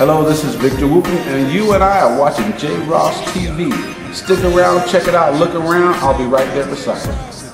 Hello, this is Victor Wooten, and you and I are watching J. Ross TV. Stick around, check it out, look around. I'll be right there beside you.